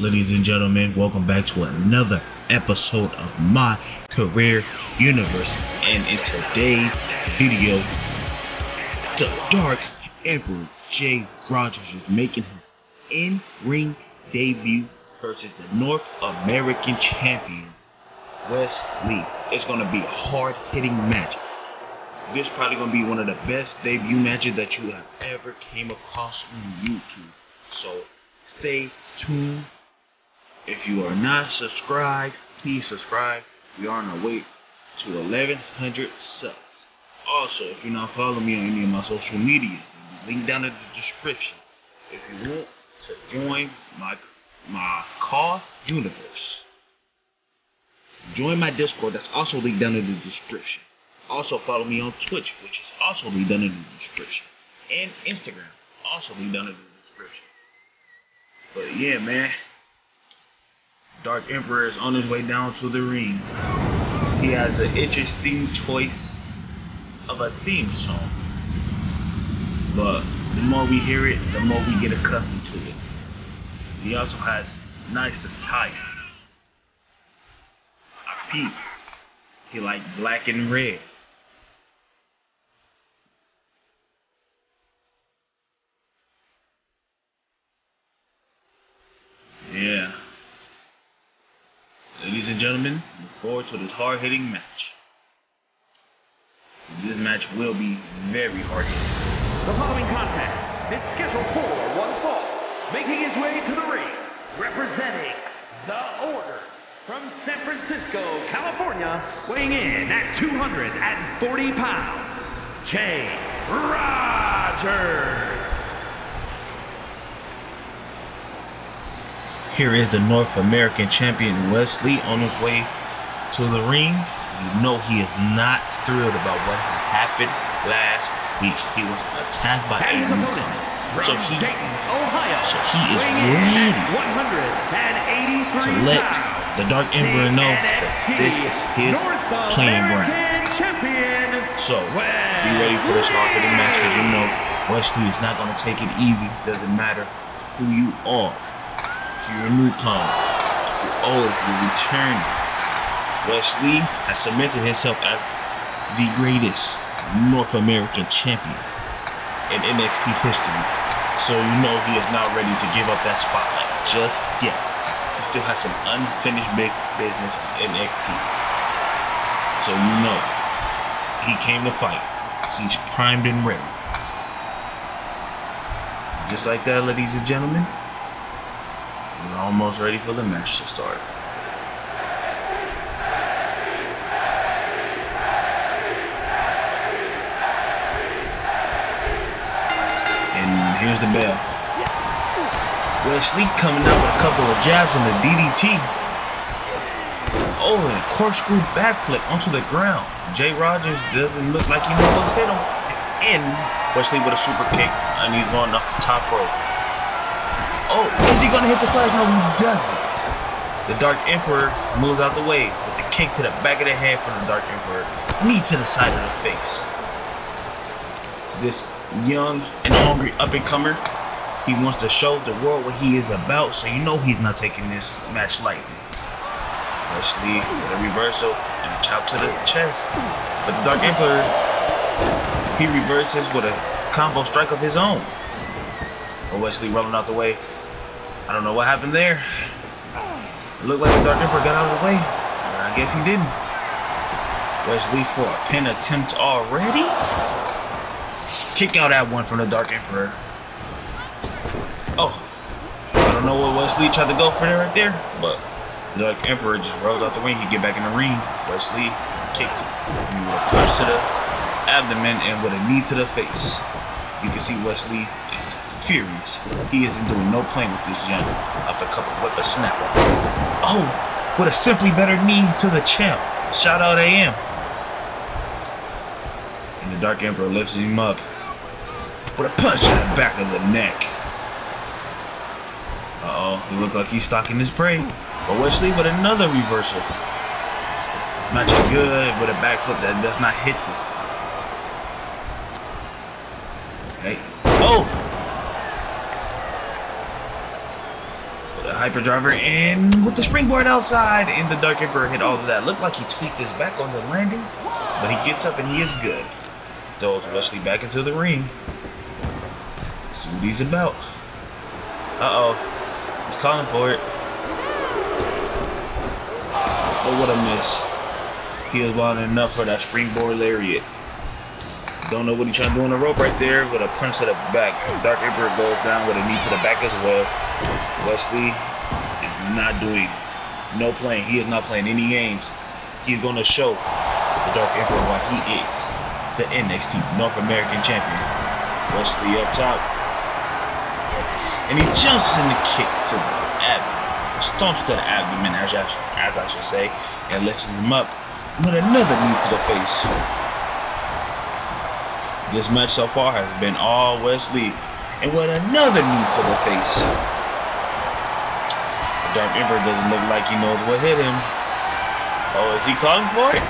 ladies and gentlemen? Welcome back to another episode of my career universe. And in today's video, the Dark Emperor Jay Rogers is making his in-ring debut versus the North American champion Wes Lee. It's gonna be a hard-hitting match. This is probably gonna be one of the best debut matches that you have ever came across on YouTube. So stay tuned. If you are not subscribed, please subscribe. We are on our way to 1100 subs. Also, if you're not following me on any of my social media, link down in the description. If you want to join my my CAW universe, join my Discord. That's also linked down in the description. Also follow me on Twitch, which is also linked down in the description, and Instagram, also linked down in the description. But yeah, man. Dark Emperor is on his way down to the ring. He has an interesting choice of a theme song. But the more we hear it, the more we get accustomed to it. He also has nice attire. I peep. He like black and red. Yeah. Ladies and gentlemen, look forward to this hard-hitting match. This match will be very hard-hitting. The following contest is scheduled for one fall, making his way to the ring, representing the Order from San Francisco, California, weighing in at 240 pounds, Jay Rogers. Here is the North American champion Wes Lee on his way to the ring. You know he is not thrilled about what happened last week. He was attacked by a newcomer. So he Dayton, Ohio, so he is ready to let the Dark Emperor know that this is his North playing ground. So be ready for this hard hitting match because you know Wes Lee is not going to take it easy. Doesn't matter who you are. If you're a newcomer, if you're old, if you're returning. Wes Lee has cemented himself as the greatest North American champion in NXT history. So you know he is not ready to give up that spotlight just yet. He still has some unfinished big business in NXT. So you know he came to fight. He's primed and ready. Just like that, ladies and gentlemen, we're almost ready for the match to start. And here's the bell. Wes Lee coming out with a couple of jabs on the DDT. Oh, and a corkscrew backflip onto the ground. Jay Rogers doesn't look like he knows hit him. And Wes Lee with a super kick, and he's going off the top rope. Oh, is he gonna hit the splash? No, he doesn't. The Dark Emperor moves out the way with the kick to the back of the head from the Dark Emperor, knee to the side of the face. This young and hungry up and comer, he wants to show the world what he is about, so you know he's not taking this match lightly. Wes Lee with a reversal and a chop to the chest. But the Dark Emperor, he reverses with a combo strike of his own. But Wes Lee rolling out the way. I don't know what happened there. It looked like the Dark Emperor got out of the way. I guess he didn't. Wes Lee for a pin attempt already. Kick out at one from the Dark Emperor. Oh. I don't know what Wes Lee tried to go for there right there, but the Dark Emperor just rolls out the ring. He get back in the ring. Wes Lee kicked him. With a punch to the abdomen and with a knee to the face. You can see Wes Lee is furious. He isn't doing no playing with this young uppercut whip a snapper. Oh, with a simply better knee to the champ. Shout out AM. And the Dark Emperor lifts him up with a punch to the back of the neck. Uh oh, he looked like he's stalking his prey. But Wes Lee with another reversal. It's matching good with a backflip that does not hit this time. Okay. Oh! With a hyper driver and with the springboard outside and the Dark Emperor hit all of that. Looked like he tweaked his back on the landing, but he gets up and he is good. Throws Wes Lee back into the ring. See what he's about. Uh-oh. He's calling for it. Oh, what a miss. He is wild enough for that springboard lariat. Don't know what he's trying to do on the rope right there with a punch to the back. Dark Emperor goes down with a knee to the back as well. Wes Lee is not doing no playing. He is not playing any games. He's going to show the Dark Emperor why he is the NXT North American Champion. Wes Lee up top. And he jumps in the kick to the abdomen. Stomps to the abdomen, as I, as I should say, and lifts him up with another knee to the face. This match so far has been all Wes Lee. And with another knee to the face. The Dark Emperor doesn't look like he knows what hit him. Oh, is he calling for it?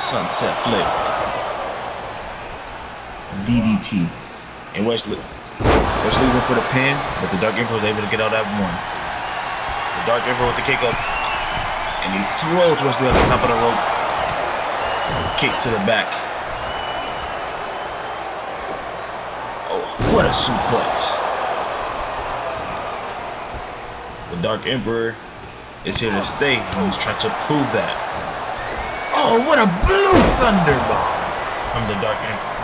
Sunset flip. DDT. And Wes Lee. Wesley went for the pin, but the Dark Emperor was able to get out that one. The Dark Emperor with the kick up and he throws Wes Lee on the top of the rope. Kick to the back. Oh, what a suplex. The Dark Emperor is here to stay, and he's trying to prove that. Oh, what a blue thunderbomb from the Dark Emperor.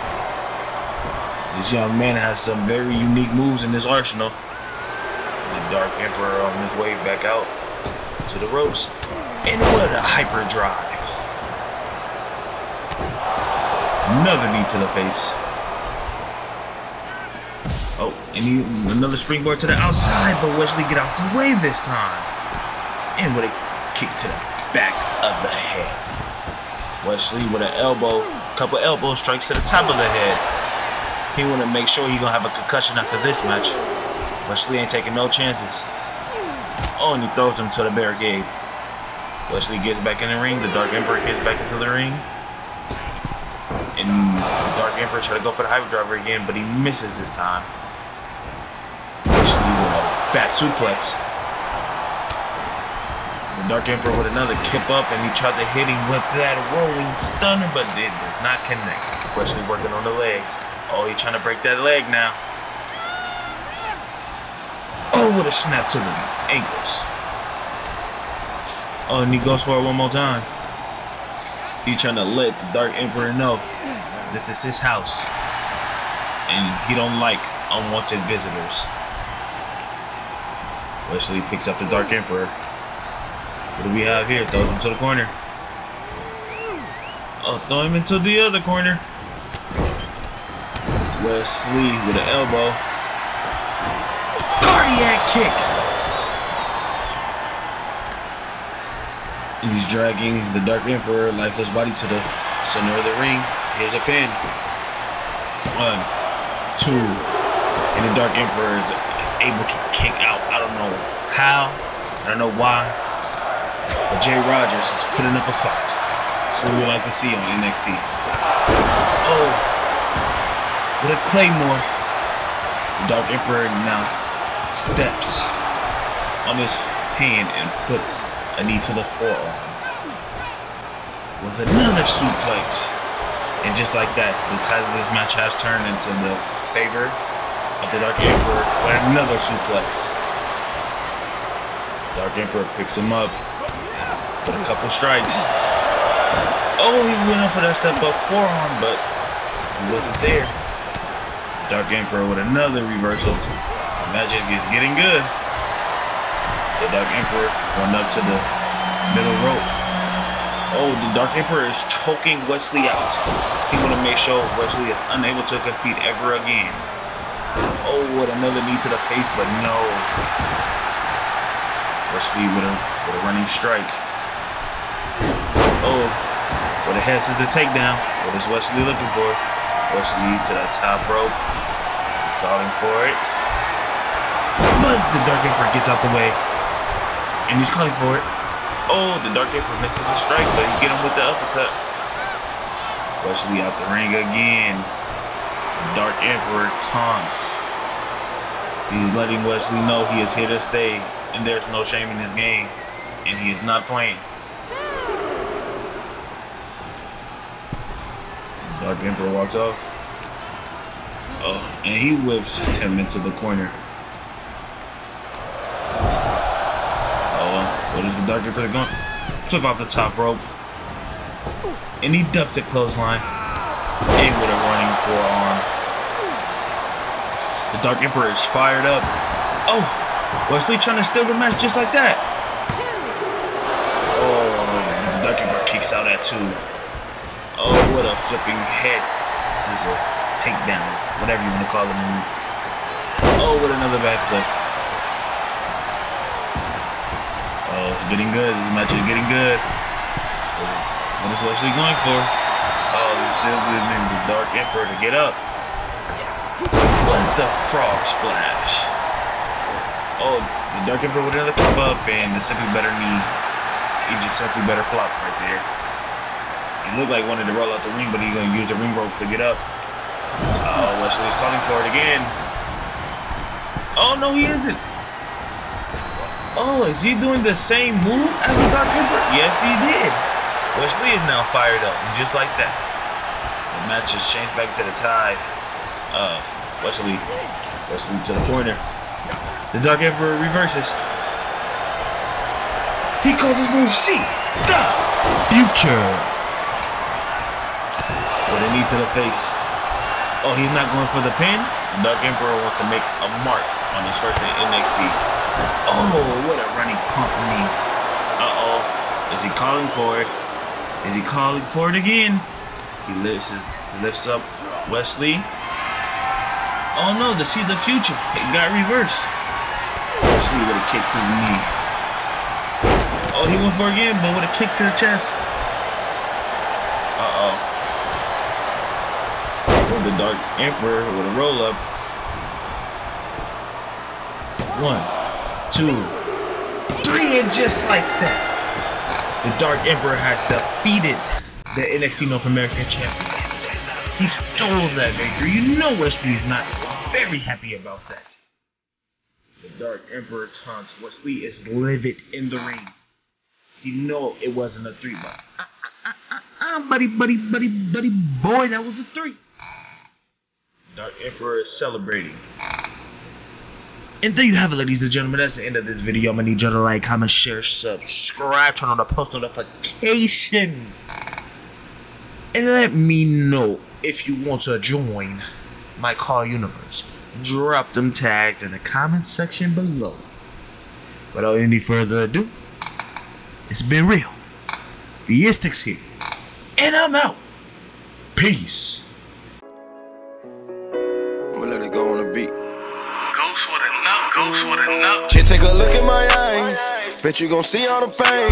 This young man has some very unique moves in his arsenal. The Dark Emperor on his way back out to the ropes. And what a hyper drive. Another knee to the face. Oh, and he, another springboard to the outside, but Wes Lee get out the way this time. And with a kick to the back of the head. Wes Lee with an elbow, couple elbow strikes to the top of the head. He want to make sure he gonna have a concussion after this match. Wes Lee ain't taking no chances. Oh, and he throws him to the barricade. Wes Lee gets back in the ring. The Dark Emperor gets back into the ring. And the Dark Emperor try to go for the hyper driver again, but he misses this time. Wes Lee with a back suplex. The Dark Emperor with another kip up, and he tried to hit him with that rolling stunner, but it does not connect. Wes Lee working on the legs. Oh, he's trying to break that leg now. Oh, what a snap to the ankles. Oh, and he goes for it one more time. He's trying to let the Dark Emperor know this is his house. And he don't like unwanted visitors. Wes Lee picks up the Dark Emperor. What do we have here? Throws him to the corner. Oh, throw him into the other corner. Wes Lee with an elbow cardiac kick. He's dragging the Dark Emperor lifeless body to the center of the ring. Here's a pin. One, two. And the Dark Emperor is, is able to kick out. I don't know how. I don't know why. But Jay Rogers is putting up a fight. What we like to see on NXT. Oh. With a Claymore. The Dark Emperor now steps on his hand and puts a knee to the forearm. Was another suplex. And just like that, the title of this match has turned into the favor of the Dark Emperor with another suplex. Dark Emperor picks him up with a couple strikes. Oh, he went up for that step up forearm, but he wasn't there. Dark Emperor with another reversal. That just gets getting good. The Dark Emperor going up to the middle rope. Oh, the Dark Emperor is choking Wes Lee out. He want to make sure Wes Lee is unable to compete ever again. Oh, what another knee to the face, but no. Wes Lee with a, with a running strike. Oh, with a is scissors takedown. What is Wes Lee looking for? Wes Lee to the top rope. Calling for it. But the Dark Emperor gets out the way. And he's calling for it. Oh, the Dark Emperor misses a strike, but he get him with the uppercut. Wes Lee out the ring again. The Dark Emperor taunts. He's letting Wes Lee know he is here to stay, and there's no shame in his game, and he is not playing. Dark Emperor walks off. Oh, and he whips him into the corner. Oh, what is the Dark Emperor going? Flip off the top rope. And he ducks a clothesline. And with a running forearm. The Dark Emperor is fired up. Oh, Wes Lee trying to steal the match just like that. Oh, the Dark Emperor kicks out at two. What a flipping head scissor, takedown, whatever you want to call move. Oh, with another backflip. Oh, it's getting good. This match is getting good. What is Wes Lee going for? Oh, he's simply the Dark Emperor to get up. What the frog splash? Oh, the Dark Emperor with another keep up and the simply better knee. He just simply better flop right there. Looked like wanted to roll out the ring, but he's gonna use the ring rope to get up. Oh, Wes Lee's calling for it again. Oh no, he isn't. Oh, is he doing the same move as the Dark Emperor? Yes, he did. Wes Lee is now fired up, just like that, the match has changed back to the tie of Wes Lee. Wes Lee to the corner. The Dark Emperor reverses. He calls his move C. The future. With a knee to the face. Oh, he's not going for the pin. Dark Emperor wants to make a mark on his first in NXT. Oh, what a running pump knee. Uh-oh. Is he calling for it? Is he calling for it again? He lifts his, lifts up Wes Lee. Oh no, to see the future. It got reversed. Wes Lee with a kick to the knee. Oh, he went for it again, but with a kick to the chest. Uh-oh. The Dark Emperor with a roll up. One, two, three, and just like that, the Dark Emperor has defeated the NXT North American champion. He stole that victory. You know Wes Lee is not very happy about that. The Dark Emperor taunts Wes Lee is livid in the ring. You know it wasn't a three, but uh, uh, uh, uh, buddy, buddy, buddy, buddy, boy, that was a three. Dark Emperor is celebrating. And there you have it, ladies and gentlemen. That's the end of this video. I'm gonna need you to like, comment, share, subscribe, turn on the post notifications, and let me know if you want to join my CAW universe. Drop them tags in the comment section below. Without any further ado, it's been real. Theistix here, and I'm out. Peace. Kid, take a look in my eyes. Bet you gon' see all the pain.